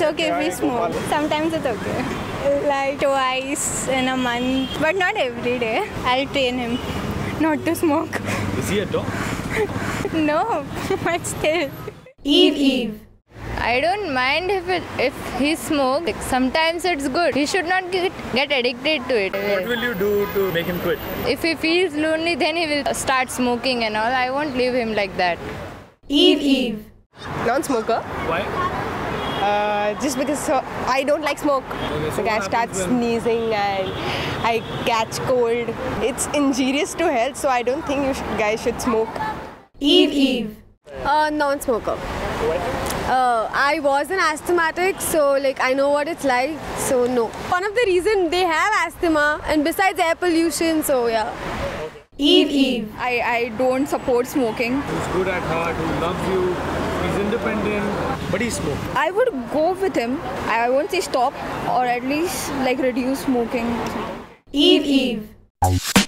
It's okay if we smoke. Sometimes it's okay. Like twice in a month, but not every day. I'll train him not to smoke. Is he a dog? No, but still. Eve Eve. I don't mind if it, if he smokes. Like, sometimes it's good. He should not get, get addicted to it. What will you do to make him quit? If he feels lonely, then he will start smoking and all. I won't leave him like that. Eve Eve. Non-smoker. Why? Uh, just because so, I don't like smoke. so like I start sneezing and I catch cold. It's injurious to health, so I don't think you sh- guys should smoke. Eve Eve. Uh, non-smoker. Uh, I was an asthmatic, so like I know what it's like. So no. One of the reason they have asthma, and besides air pollution, so yeah. Eve Eve. I, I don't support smoking. Who's good at heart, who loves you, He's independent, but he smoked I would go with him. I won't say stop or at least like reduce smoking. Eve Eve. Eve.